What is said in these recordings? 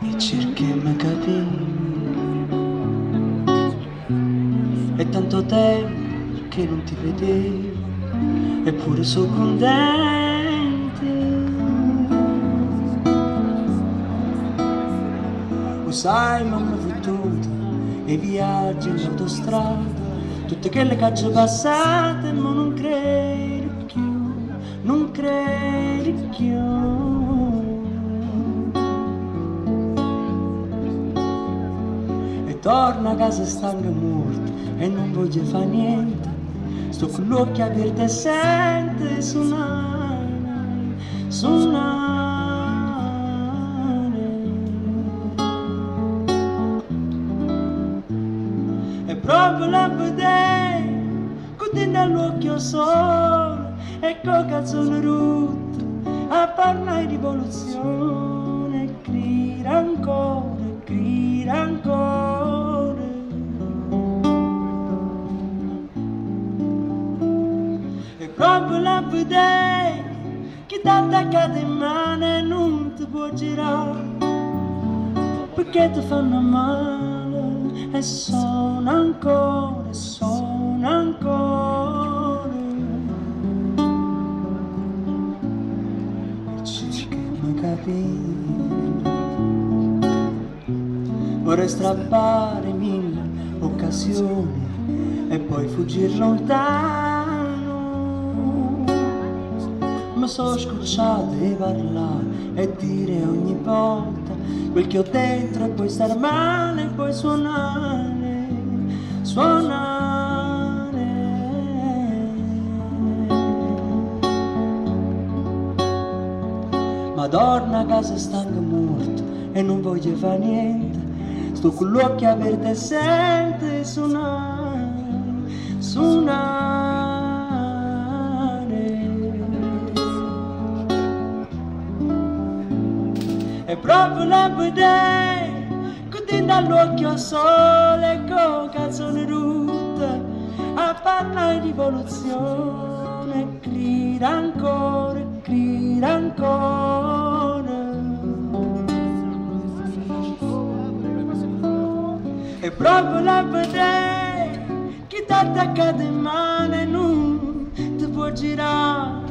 E cerchiamo capire. È tanto tempo che non ti vedevo, eppure sono contenta. Lo sai, mamma fottuta, e viaggi in autostrada, tutte quelle cacce passate, ma non credi Torna a casa stanca e morta e non voglio fare niente. Sto con l'occhio aperto e sente suonare, suonare. E proprio la vedere, con dentro all'occhio solo, e con canzone rotta, a parlare di rivoluzione, Proprio la vedere che ti attaccata in mano e non ti può girare perché ti fanno male e sono ancora, e sono ancora. E cerchiamo di capire. Vorrei strappare mille occasioni e poi fuggire lontano ma so scocciato di parlare e dire ogni volta quel che ho dentro e poi star male e poi suonare, suonare. Madonna a casa stanca morto e non voglio fare niente, sto con l'occhio aperto e sente suonare, E proprio la vedere, con dentro all'occhio sole, con canzone rotta, a parlare di rivoluzione, grida ancora, grida ancora. E proprio la vedere, chi ti attaccato in mano non ti può girare,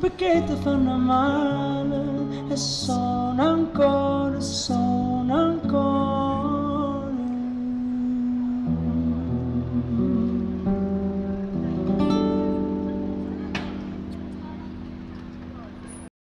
perché ti fanno male e sono ancora, sono ancora.